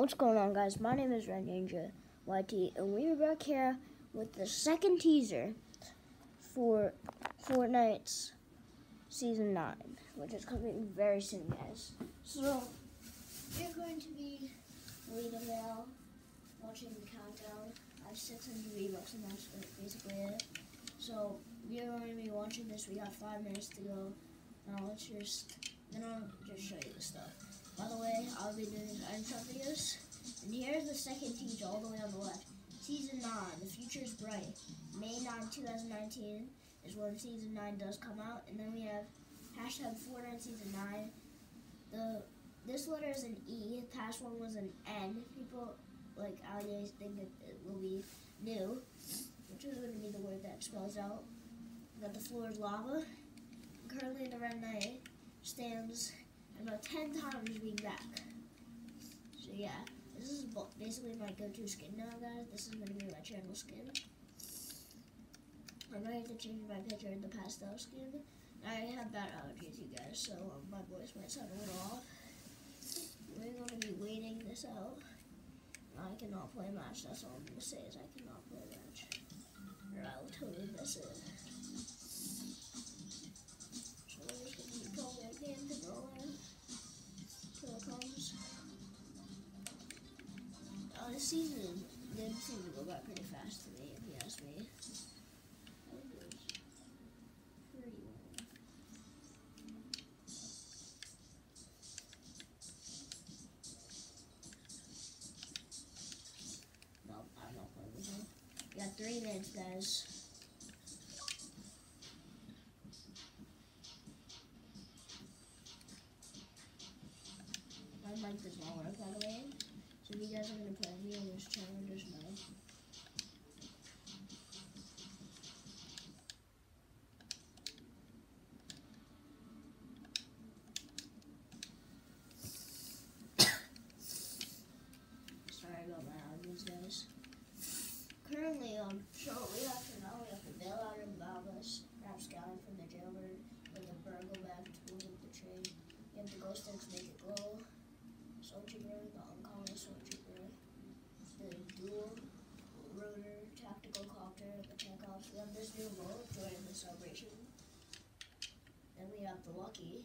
What's going on, guys? My name is Red Ninja YT, and we are back here with the second teaser for Fortnite's Season 9, which is coming very soon, guys. So, we're going to be waiting now, watching the countdown. I have 600 V-Bucks, and that's basically it. So, are going to be watching this. We got five minutes to go. Now, let's just, then I'll just show you the stuff. By the way, I'll be doing Einstein videos. And here's the second teaser all the way on the left. Season 9, The Future is Bright. May 9, 2019 is when Season 9 does come out. And then we have hashtag Fortnite Season 9. The This letter is an E. The past one was an N. People like nowadays think it, it will be new, which is going to be the word that spells out. That the floor is lava. Currently the red knight stands about 10 times being back. So yeah, this is basically my go-to skin now, guys. This is going to be my channel skin. I might have to change my picture in the pastel skin. I have bad allergies, you guys, so um, my voice might sound a little off. We're going to be waiting this out. I cannot play match, that's all I'm going to say is I cannot play match. Or I will totally miss it. Season, did seem to go by pretty fast to me, if you ask me. No, I'm not playing with him. We got three minutes, guys. My mic does not work, by the way. So if you guys are going to play me on this channel, just know. Sorry about my allergies, guys. Currently, um, shortly after now, we have to bail out of Babas, Rapscallion from the jailbird, with a burgle back towards the train. You have the ghost sticks make it glow. Soldier the uncommon soldier the dual rotor tactical copter, the Chekhovs. We have this new mode, join the celebration. Then the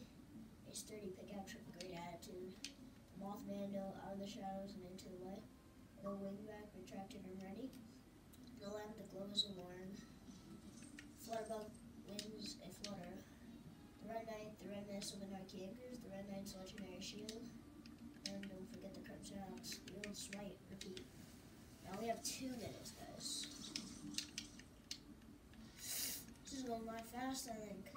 a sturdy pickaxe with a great attitude. Mothman out of the shadows and into the light. The wingback retracted and ready. The lamp, the glow is a warn. Flutterbug wins a flutter. The red knight, the red mist of the Narky Anchors, the red knight's legendary shield. And don't forget the Crimson Axe. Real swipe, repeat. Now we have two minutes, guys. This is going by fast, I think.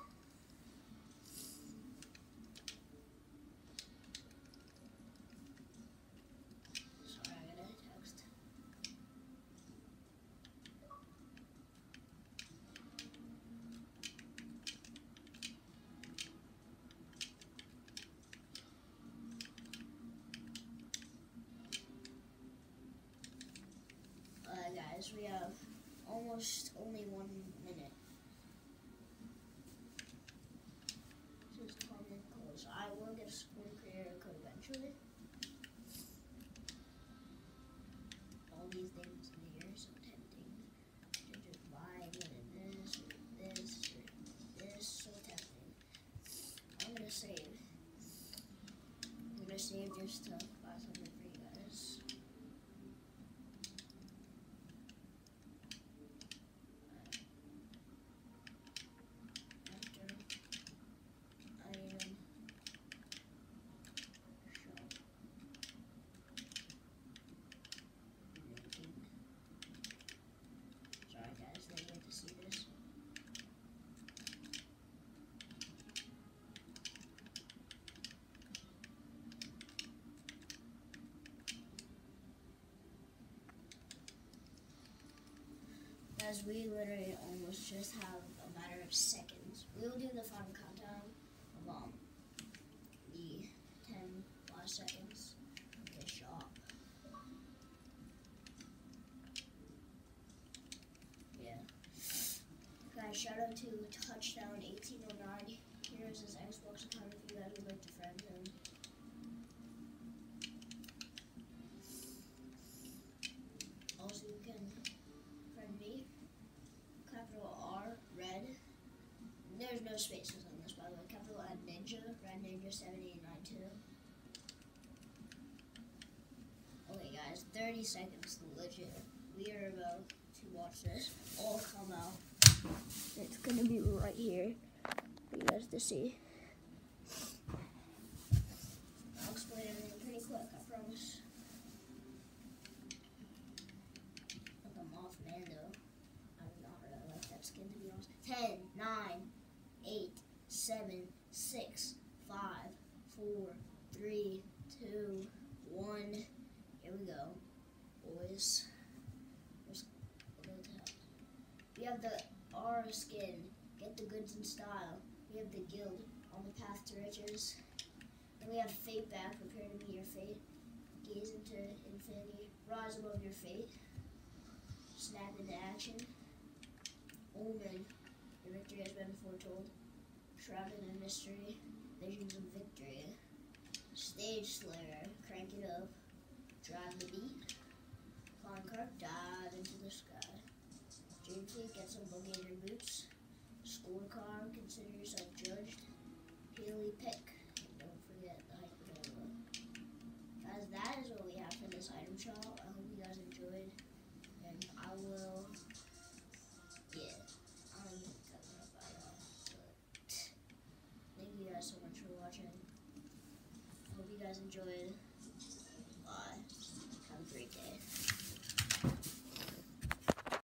Almost only one minute. This is common close. I will get a screen creator code eventually. All these things in here so tempting. To just buy it this or this or this so tempting. I'm gonna save. I'm gonna save just to Guys, we literally almost just have a matter of seconds. We will do the final countdown there's no spaces on this, by the way. Capital N Ninja, Red Ninja 7892. Okay, guys, 30 seconds, legit. We are about to watch this all come out. It's gonna be right here for you guys to see. I'll explain everything pretty quick, I promise. Like Mothman, though. I do not really like that skin, to be honest. 10, 7, 6, 5, 4, 3, 2, 1. Here we go, boys. We have the R skin, get the goods in style. We have the guild, on the path to riches. Then we have fate back, prepare to meet your fate. Gaze into infinity, rise above your fate. Snap into action. Omen, your victory has been foretold. Shrouded in mystery, visions of victory. Stage Slayer, crank it up. Drive the beat. Climb car, dive into the sky. Dream Fleet, get some boogator boots. Scorecard, consider yourself